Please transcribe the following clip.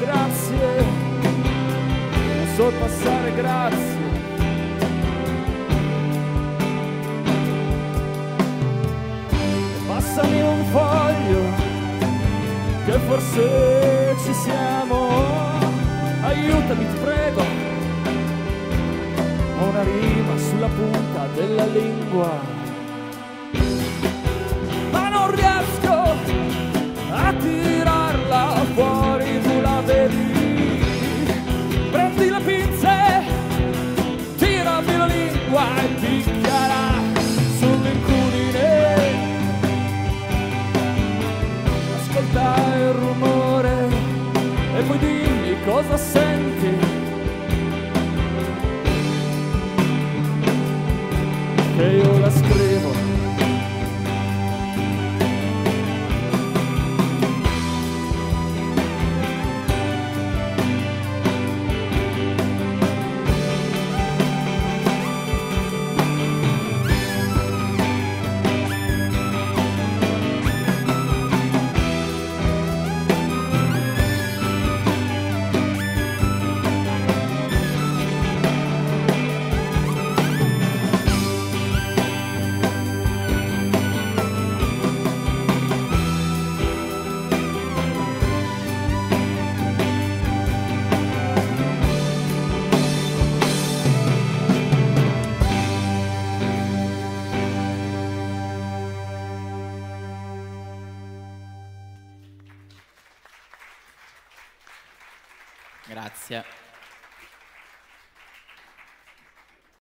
grazie, non so passare grazie. Passami un foglio, che forse ci siamo, aiutami ti prego, ho una rima sulla punta della lingua. Ma non riesco a dire la lingua e picchiala sull'incudine. Ascolta il rumore e poi dimmi cosa senti. Che io Grazie.